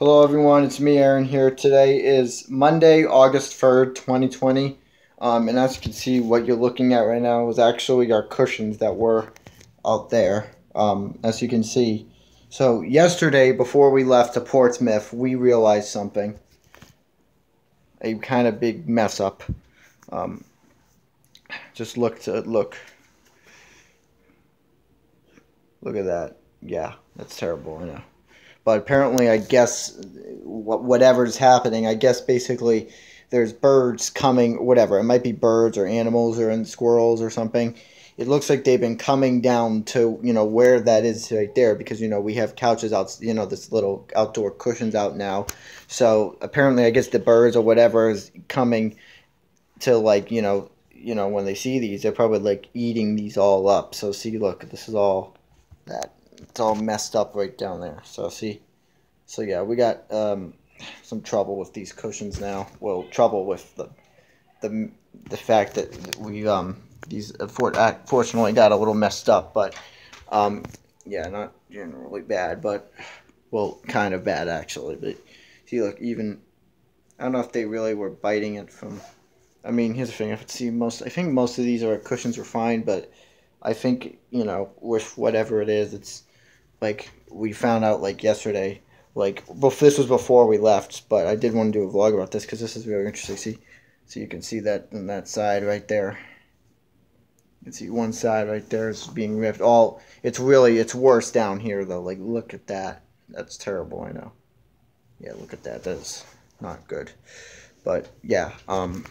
Hello everyone, it's me Aaron here. Today is Monday, August 3rd, 2020. Um, and as you can see, what you're looking at right now is actually our cushions that were out there, um, as you can see. So yesterday, before we left to Portsmouth, we realized something. A kind of big mess up. Um, just look to look. Look at that. Yeah, that's terrible, I know. But apparently, I guess whatever's happening, I guess basically there's birds coming, whatever. It might be birds or animals or squirrels or something. It looks like they've been coming down to you know where that is right there because you know we have couches out, you know this little outdoor cushions out now. So apparently, I guess the birds or whatever is coming to like you know you know when they see these, they're probably like eating these all up. So see, look, this is all that it's all messed up right down there. So see, so yeah, we got um, some trouble with these cushions now. Well, trouble with the the the fact that we um these fortunately got a little messed up, but um yeah, not generally bad, but well, kind of bad actually. But see, look, even I don't know if they really were biting it from. I mean, here's the thing. I see most. I think most of these are cushions are fine, but I think you know with whatever it is, it's like we found out like yesterday. Like this was before we left, but I did want to do a vlog about this because this is very interesting. See, so you can see that on that side right there. You can see one side right there is being ripped. All it's really it's worse down here though. Like look at that. That's terrible. I know. Yeah, look at that. That's not good. But yeah, um,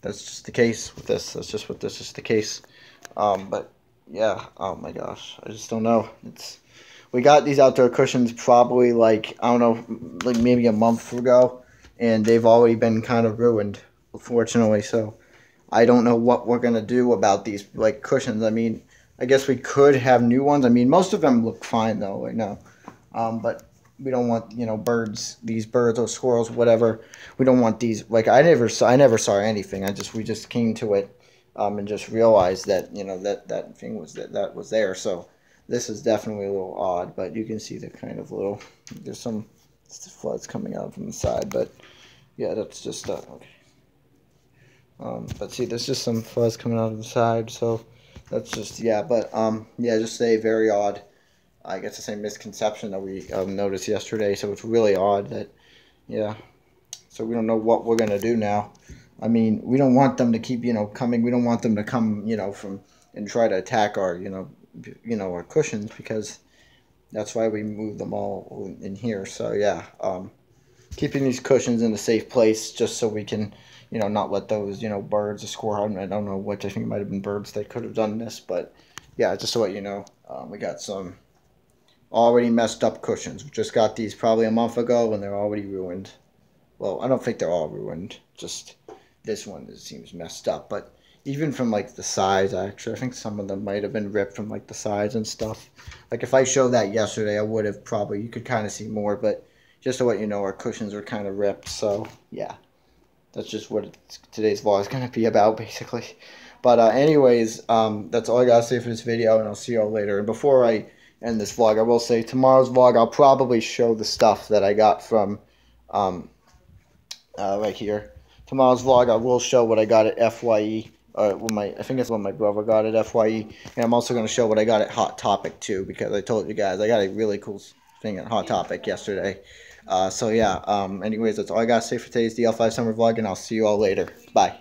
that's just the case with this. That's just what this is the case. Um, but yeah, oh my gosh, I just don't know. It's we got these outdoor cushions probably like I don't know, like maybe a month ago, and they've already been kind of ruined, unfortunately. So I don't know what we're gonna do about these like cushions. I mean, I guess we could have new ones. I mean, most of them look fine though right now, um, but we don't want you know birds, these birds or squirrels, whatever. We don't want these. Like I never saw, I never saw anything. I just we just came to it um, and just realized that you know that that thing was that that was there. So this is definitely a little odd, but you can see the kind of little there's some floods coming out from the side, but yeah, that's just uh, okay. Um, but see, there's just some fuzz coming out of the side, so that's just yeah. But um, yeah, just a very odd. I guess the same misconception that we um, noticed yesterday. So it's really odd that yeah. So we don't know what we're gonna do now. I mean, we don't want them to keep, you know, coming. We don't want them to come, you know, from and try to attack our, you know, you know, our cushions because that's why we move them all in here. So yeah, um, keeping these cushions in a safe place just so we can, you know, not let those, you know, birds or squirrel. I don't know what I think it might have been birds that could have done this, but yeah, just to let you know, um, we got some already messed up cushions. We just got these probably a month ago and they're already ruined. Well, I don't think they're all ruined. Just this one seems messed up, but even from like the size, actually, I think some of them might have been ripped from like the size and stuff. Like if I showed that yesterday, I would have probably you could kind of see more, but just to let you know, our cushions are kind of ripped. So yeah, that's just what today's vlog is gonna be about, basically. But uh, anyways, um, that's all I gotta say for this video, and I'll see y'all later. And before I end this vlog, I will say tomorrow's vlog I'll probably show the stuff that I got from um, uh, right here tomorrow's vlog, I will show what I got at FYE. Uh, when my I think it's when my brother got at FYE, and I'm also going to show what I got at Hot Topic too, because I told you guys I got a really cool thing at Hot Topic yesterday. Uh, so yeah, um, anyways, that's all I got to say for today's DL5 Summer Vlog, and I'll see you all later. Bye.